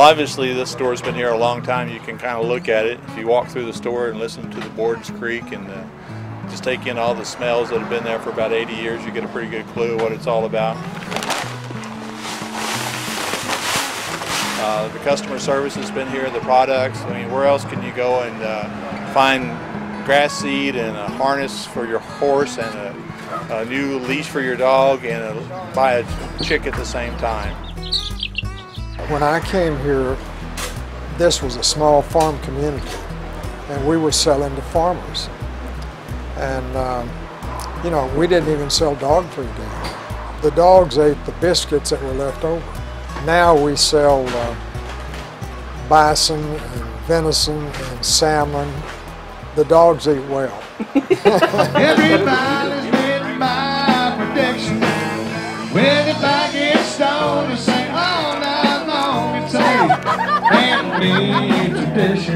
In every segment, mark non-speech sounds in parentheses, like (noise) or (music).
obviously this store's been here a long time. You can kind of look at it. If you walk through the store and listen to the Borden's Creek and uh, just take in all the smells that have been there for about 80 years, you get a pretty good clue what it's all about. Uh, the customer service has been here, the products. I mean, where else can you go and uh, find grass seed and a harness for your horse and a, a new leash for your dog and a, buy a chick at the same time? When I came here, this was a small farm community, and we were selling to farmers. And, um, you know, we didn't even sell dog food then. The dogs ate the biscuits that were left over. Now we sell uh, bison and venison and salmon. The dogs eat well. (laughs) Everybody's written by protection. Family tradition.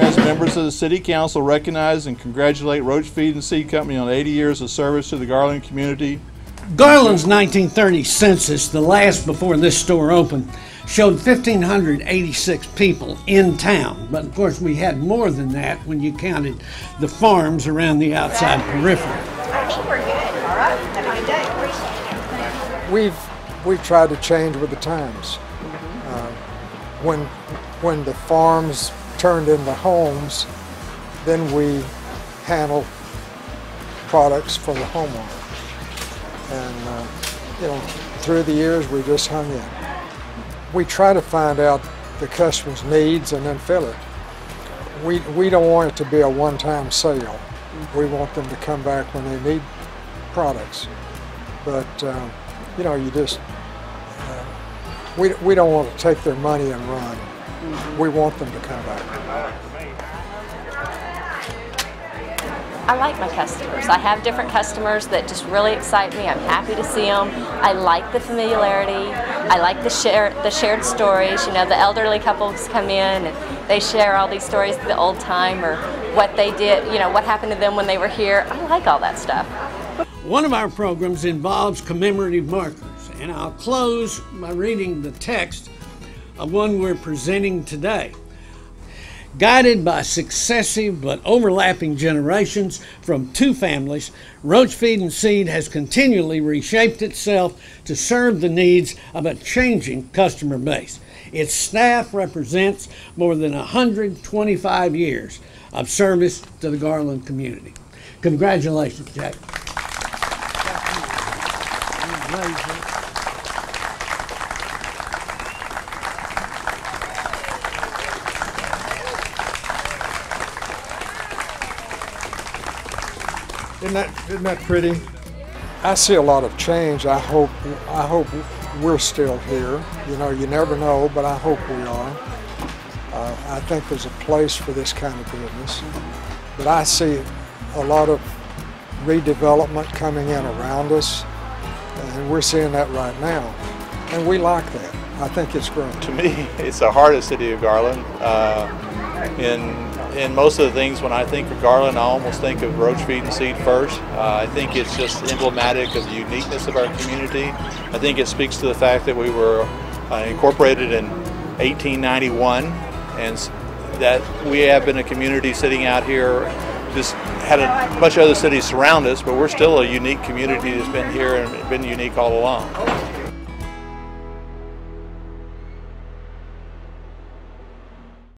As members of the City Council recognize and congratulate Roach Feed and Seed Company on 80 years of service to the Garland community. Garland's 1930 census, the last before this store opened, showed 1,586 people in town. But of course, we had more than that when you counted the farms around the outside periphery. I think we're good. All right. Have a good day. We've we've tried to change with the times. When when the farms turned into homes, then we handle products for the homeowner. And uh, you know, through the years, we just hung in. We try to find out the customer's needs and then fill it. We we don't want it to be a one-time sale. We want them to come back when they need products. But uh, you know, you just we we don't want to take their money and run. We want them to come back. I like my customers. I have different customers that just really excite me. I'm happy to see them. I like the familiarity. I like the share the shared stories. You know, the elderly couples come in and they share all these stories of the old time or what they did. You know, what happened to them when they were here. I like all that stuff. One of our programs involves commemorative markers, and I'll close by reading the text of one we're presenting today. Guided by successive but overlapping generations from two families, Roach Feed and Seed has continually reshaped itself to serve the needs of a changing customer base. Its staff represents more than 125 years of service to the Garland community. Congratulations, Jack. Isn't that isn't that pretty? I see a lot of change. I hope I hope we're still here. You know, you never know, but I hope we are. Uh, I think there's a place for this kind of business. But I see a lot of redevelopment coming in around us, and we're seeing that right now. And we like that. I think it's growing. To me, (laughs) it's the of city of Garland. Uh, in in most of the things, when I think of Garland, I almost think of Roach Feed and Seed first. Uh, I think it's just emblematic of the uniqueness of our community. I think it speaks to the fact that we were uh, incorporated in 1891 and that we have been a community sitting out here just had a bunch of other cities surround us, but we're still a unique community that's been here and been unique all along.